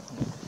technique.